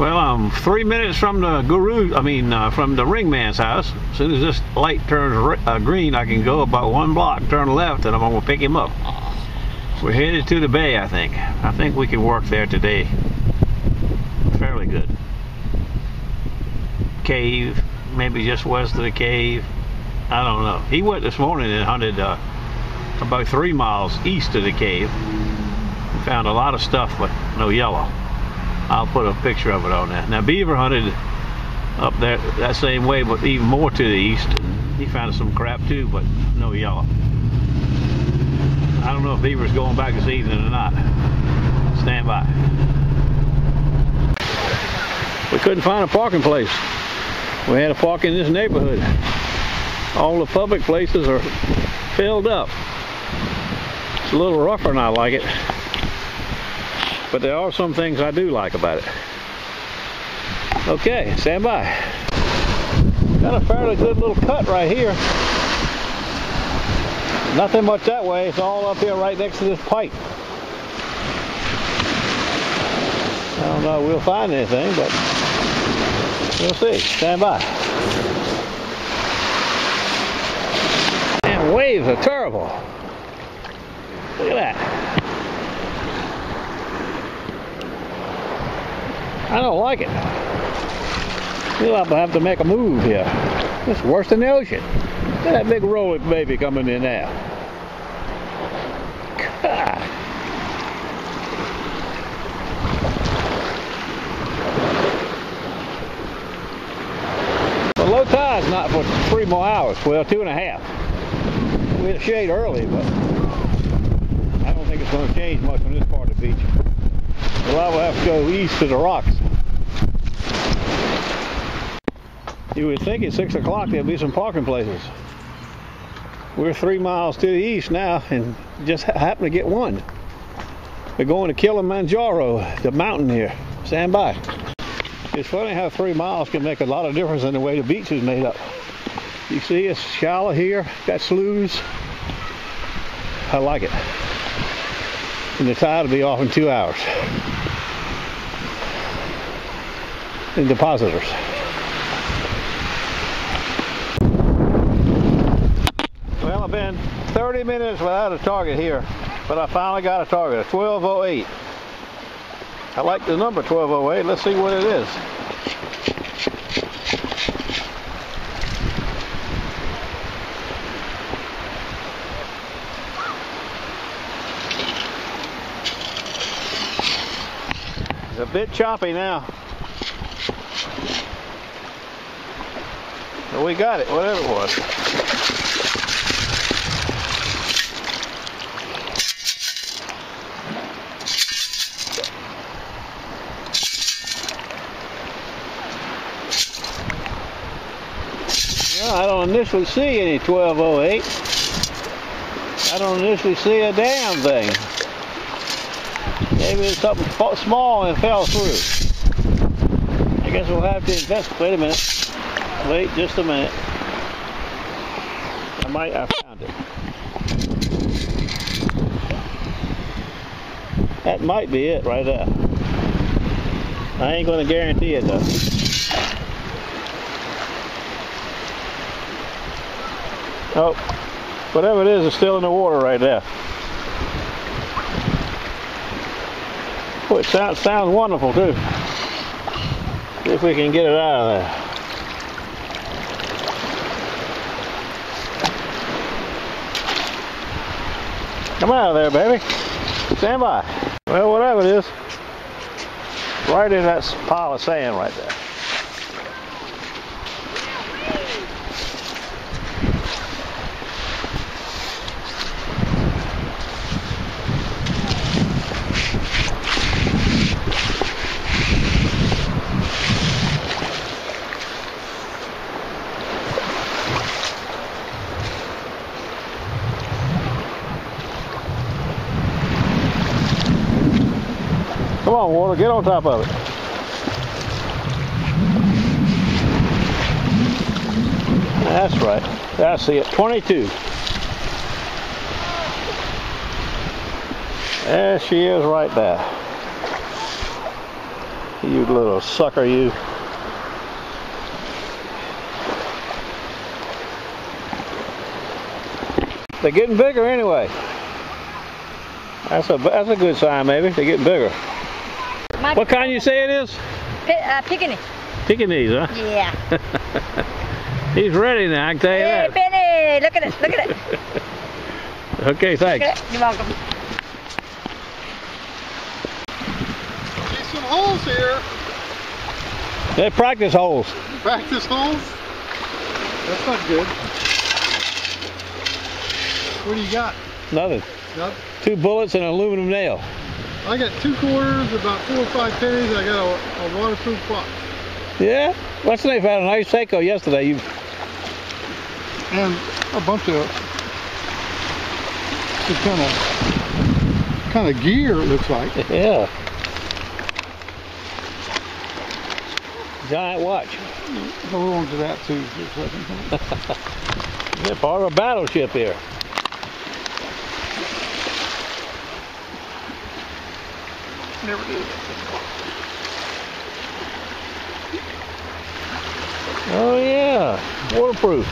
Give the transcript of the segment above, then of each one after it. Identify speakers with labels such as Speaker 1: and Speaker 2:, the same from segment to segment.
Speaker 1: Well, I'm three minutes from the guru, I mean, uh, from the ringman's house. As soon as this light turns uh, green, I can go about one block, turn left, and I'm going to pick him up. We're headed to the bay, I think. I think we can work there today. Fairly good. Cave, maybe just west of the cave. I don't know. He went this morning and hunted uh, about three miles east of the cave. Found a lot of stuff, but no yellow. I'll put a picture of it on there. Now Beaver hunted up there that same way, but even more to the east. He found some crap too, but no yellow. I don't know if Beaver's going back this evening or not. Stand by. We couldn't find a parking place. We had to park in this neighborhood. All the public places are filled up. It's a little rougher than I like it. But there are some things I do like about it. Okay, stand by. Got a fairly good little cut right here. Nothing much that way. It's all up here right next to this pipe. I don't know we'll find anything, but we'll see. Stand by. Man, waves are terrible. Look at that. I don't like it. We'll have to make a move here. It's worse than the ocean. Look at that big rolling baby coming in there. God. Low tide's not for three more hours. Well, two and a half. We had a shade early, but I don't think it's going to change much on this part of the beach. Well, I will have to go east to the rocks. You would think at 6 o'clock there'd be some parking places. We're three miles to the east now and just ha- happen to get one. We're going to Kilimanjaro, the mountain here. Stand by. It's funny how three miles can make a lot of difference in the way the beach is made up. You see it's shallow here, got sloughs. I like it. And the tide will be off in two hours. And depositors. Well, I've been 30 minutes without a target here, but I finally got a target, a 1208. I like the number 1208. Let's see what it is. Bit choppy now. But we got it, whatever it was. Well, I don't initially see any 1208. I don't initially see a damn thing. Maybe it's something small and fell through. I guess we'll have to invest. Wait a minute. Wait just a minute. I might have found it. That might be it right there. I ain't gonna guarantee it though. Oh, whatever it is is still in the water right there. Boy, it sounds, sounds wonderful too. See if we can get it out of there. Come out of there, baby. Stand by. Well, whatever it is, right in that pile of sand right there. On, water, get on top of it. That's right. I see it. 22. There she is right there. You little sucker, you. They're getting bigger anyway. That's a that's a good sign, maybe. They're getting bigger.
Speaker 2: My
Speaker 1: What kind you say it is?
Speaker 2: Pi- uh, picking it.
Speaker 1: Pekingese, huh?
Speaker 2: Yeah.
Speaker 1: He's ready now, I can tell you
Speaker 2: Hey,
Speaker 1: that.
Speaker 2: Penny, look at it, look at it.
Speaker 1: Okay,
Speaker 2: Look
Speaker 1: thanks.
Speaker 2: at it. You're welcome.
Speaker 3: See some holes here.
Speaker 1: They're practice holes.
Speaker 3: Practice holes. That's not good. What do you got?
Speaker 1: Nothing.
Speaker 3: Nothing.
Speaker 1: Two bullets and an aluminum nail.
Speaker 3: I got two quarters, about four or five pennies. I got a, a waterproof box.
Speaker 1: Yeah? What's the name? Found a nice Seiko yesterday. You
Speaker 3: And a bunch of kind of kind of gear it looks like.
Speaker 1: Yeah. Giant watch.
Speaker 3: Hold on to that too for a second.
Speaker 1: They're part of a battleship here.
Speaker 3: Never did.
Speaker 1: Oh yeah. Waterproof.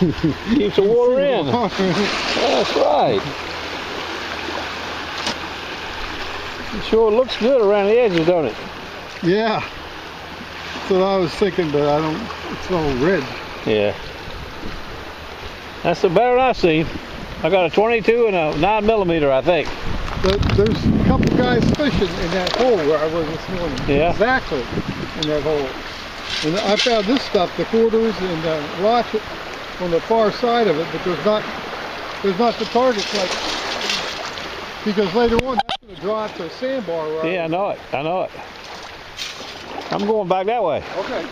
Speaker 1: Keeps the water in. That's right. It sure looks good around the edges, don't it?
Speaker 3: yeah. That's what I was thinking, but I don't. It's all red.
Speaker 1: Yeah. That's the better I've seen. I got a 22 and a 9 millimeter, I think.
Speaker 3: There- There's a couple guys fishing in that hole where I was this morning.
Speaker 1: Yeah.
Speaker 3: Exactly in that hole. And I found this stuff, the quarters and the watch on the far side of it, but there's not there's not the targets like because later on that's going to drive to a sandbar right?
Speaker 1: Yeah, I know it. I know it. I'm going back that way.
Speaker 3: Okay.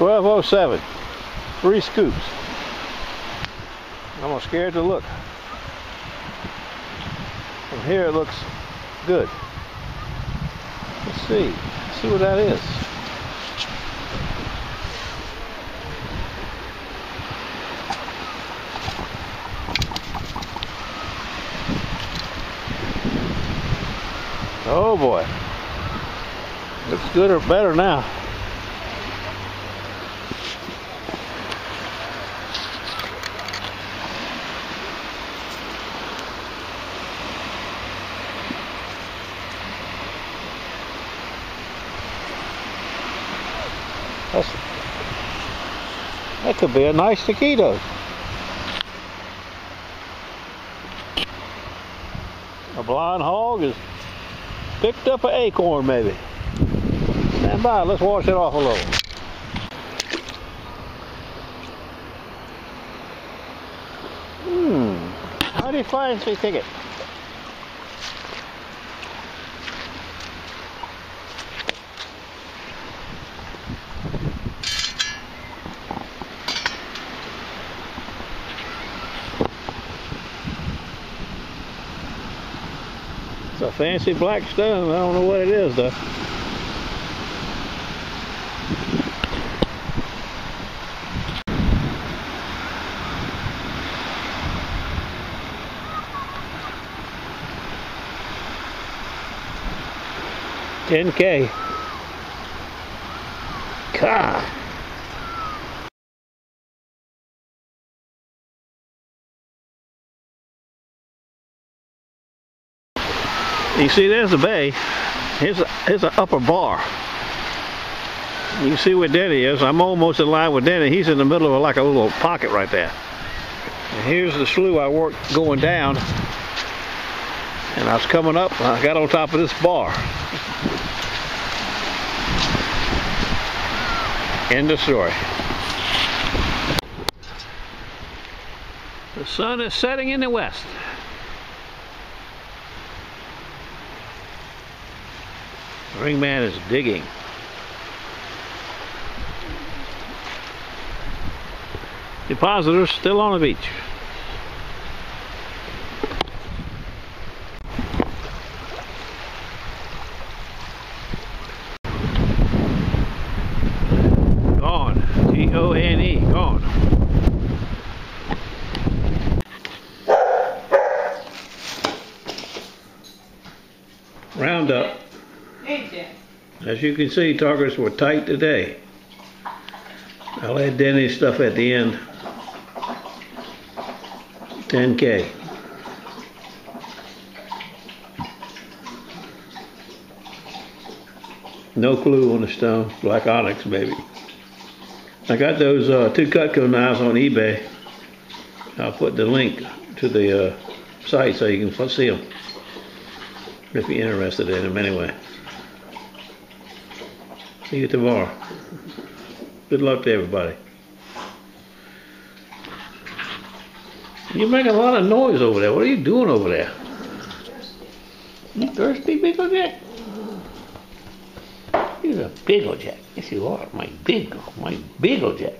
Speaker 1: Twelve oh seven. Three scoops. I'm almost scared to look. From here it looks good. Let's see. Let's see what that is. Oh boy. Looks good or better now. That's, that could be a nice taquito. A blind hog has picked up an acorn maybe. Stand by, let's wash it off a little. Hmm, mighty fancy ticket. It's a fancy black stone. I don't know what it is though. Ten K. God. You see, there's the bay. Here's a, here's an upper bar. You can see where Denny is. I'm almost in line with Denny. He's in the middle of like a little pocket right there. And here's the slough I worked going down. And I was coming up, I got on top of this bar. End of story. The sun is setting in the west. The ringman is digging. Depositors still on the beach. As you can see, targets were tight today. I'll add Denny's stuff at the end. 10K. No clue on the stone. Black onyx, baby. I got those uh, two Cutco knives on eBay. I'll put the link to the uh, site so you can see them. If you're interested in them anyway. See you tomorrow. Good luck to everybody. You're making a lot of noise over there. What are you doing over there? You thirsty, Big Ol' Jack? You're a Big Ol' Jack. Yes, you are. My Big, my Big Ol' Jack.